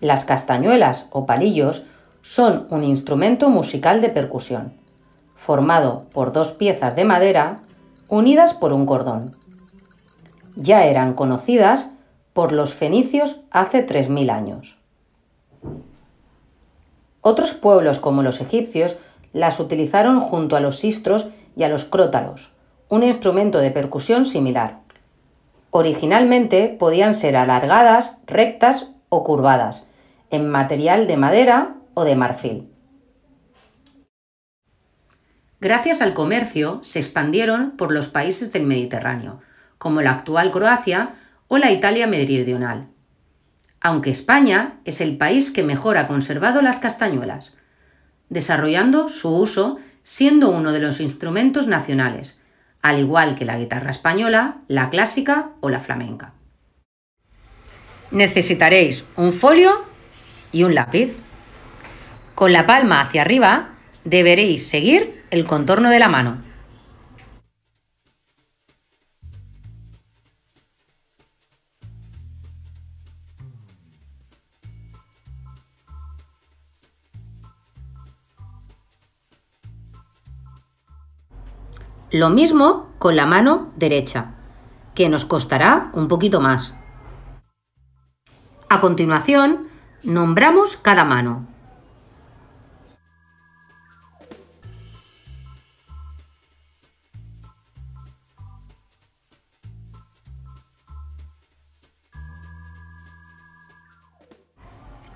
Las castañuelas o palillos son un instrumento musical de percusión, formado por dos piezas de madera unidas por un cordón. Ya eran conocidas por los fenicios hace 3.000 años. Otros pueblos como los egipcios las utilizaron junto a los sistros y a los crótalos, un instrumento de percusión similar. Originalmente podían ser alargadas, rectas o curvadas, en material de madera o de marfil. Gracias al comercio se expandieron por los países del Mediterráneo, como la actual Croacia o la Italia meridional. Aunque España es el país que mejor ha conservado las castañuelas, desarrollando su uso siendo uno de los instrumentos nacionales, al igual que la guitarra española, la clásica o la flamenca. Necesitaréis un folio y un lápiz. Con la palma hacia arriba deberéis seguir el contorno de la mano. Lo mismo con la mano derecha, que nos costará un poquito más. A continuación, nombramos cada mano.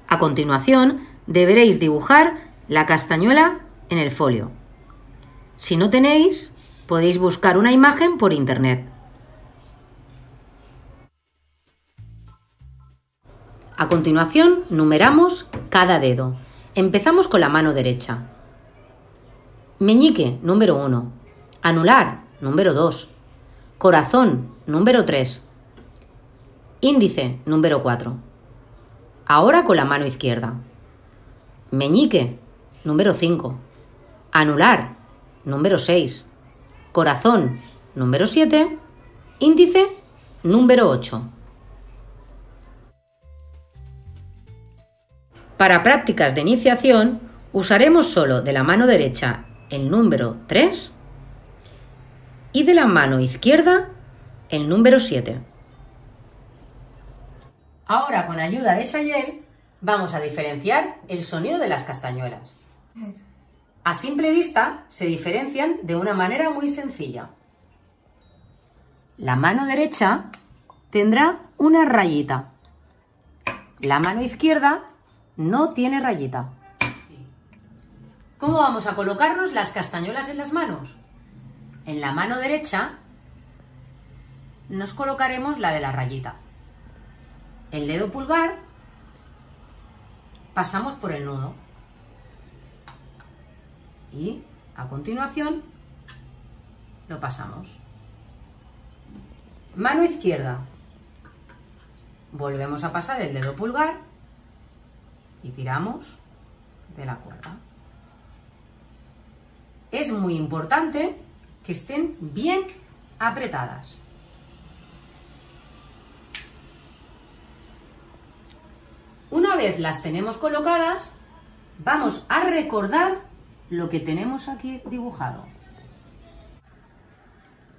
A continuación, deberéis dibujar la castañuela en el folio. Si no tenéis, podéis buscar una imagen por internet. A continuación, numeramos cada dedo. Empezamos con la mano derecha. Meñique, número 1. Anular, número 2. Corazón, número 3. Índice, número 4. Ahora con la mano izquierda. Meñique, número 5. Anular, número 6 corazón número 7, índice número 8. Para prácticas de iniciación usaremos solo de la mano derecha el número 3 y de la mano izquierda el número 7. Ahora con ayuda de Sayel vamos a diferenciar el sonido de las castañuelas. A simple vista se diferencian de una manera muy sencilla. La mano derecha tendrá una rayita. La mano izquierda no tiene rayita. ¿Cómo vamos a colocarnos las castañuelas en las manos? En la mano derecha nos colocaremos la de la rayita. El dedo pulgar pasamos por el nudo y a continuación lo pasamos. Mano izquierda. Volvemos a pasar el dedo pulgar y tiramos de la cuerda. Es muy importante que estén bien apretadas. Una vez las tenemos colocadas, vamos a recordar lo que tenemos aquí dibujado.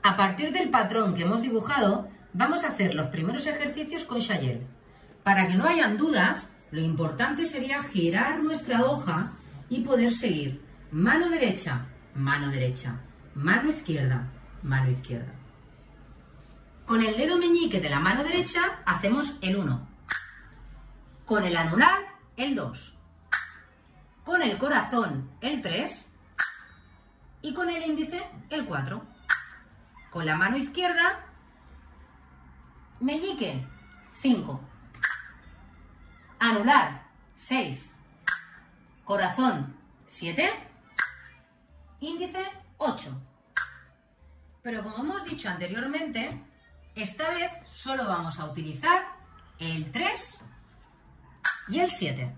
A partir del patrón que hemos dibujado, vamos a hacer los primeros ejercicios con Shayel. Para que no hayan dudas, lo importante sería girar nuestra hoja y poder seguir mano derecha, mano derecha, mano izquierda, mano izquierda. Con el dedo meñique de la mano derecha hacemos el 1. Con el anular, el 2 con el corazón el 3 y con el índice el 4. Con la mano izquierda, meñique 5, anular 6, corazón 7, índice 8. Pero como hemos dicho anteriormente, esta vez solo vamos a utilizar el 3 y el 7.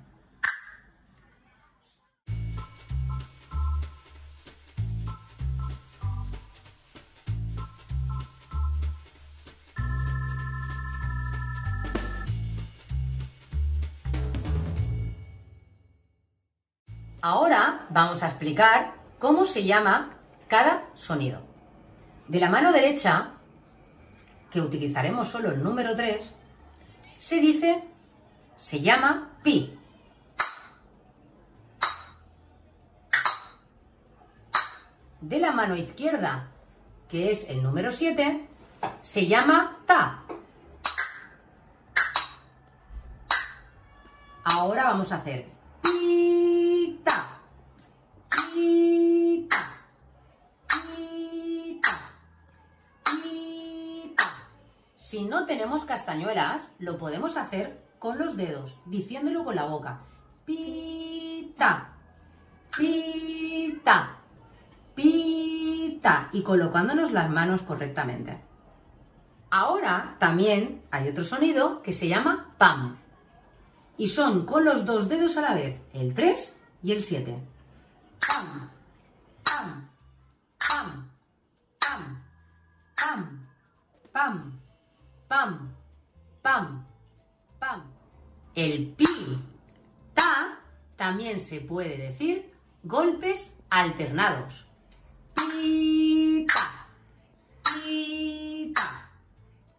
Ahora vamos a explicar cómo se llama cada sonido. De la mano derecha, que utilizaremos solo el número 3, se dice, se llama pi. De la mano izquierda, que es el número 7, se llama ta. Ahora vamos a hacer pi-ta, Si no tenemos castañuelas, lo podemos hacer con los dedos, diciéndolo con la boca. Pita, pita, pita y colocándonos las manos correctamente. Ahora también hay otro sonido que se llama pam y son con los dos dedos a la vez, el 3 y el 7. Pam, pam, pam, pam, pam, pam, pam, pam, pam. El pi, ta, también se puede decir golpes alternados. Pi, ta, pi, ta,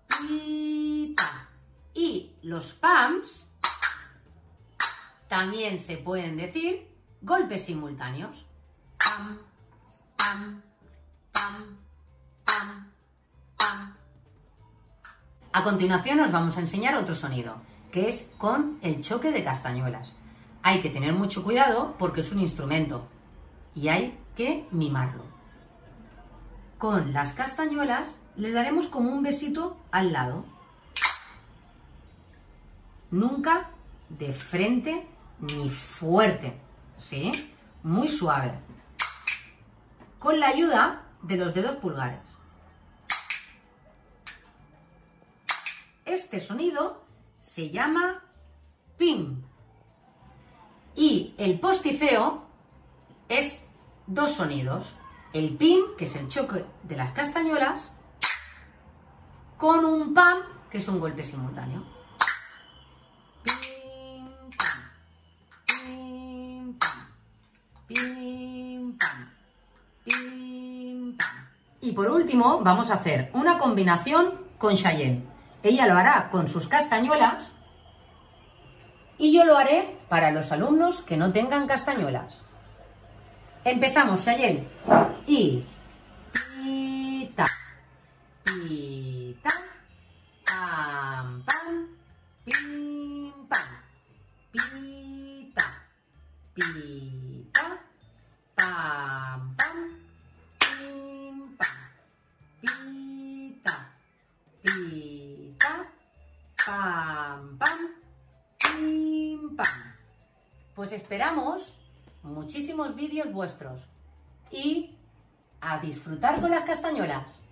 pi, ta. Y los pams también se pueden decir golpes simultáneos. Pam, pam, pam, pam, pam. A continuación os vamos a enseñar otro sonido, que es con el choque de castañuelas. Hay que tener mucho cuidado porque es un instrumento y hay que mimarlo. Con las castañuelas les daremos como un besito al lado. Nunca de frente ni fuerte, ¿sí? Muy suave. Con la ayuda de los dedos pulgares. Este sonido se llama pim. Y el posticeo es dos sonidos. El pim, que es el choque de las castañuelas, con un pam, que es un golpe simultáneo. Y por último, vamos a hacer una combinación con Cheyenne. Ella lo hará con sus castañuelas y yo lo haré para los alumnos que no tengan castañuelas. Empezamos, Cheyenne. Y... y ta, y ta, pam, pam, Pues esperamos muchísimos vídeos vuestros y a disfrutar con las castañuelas.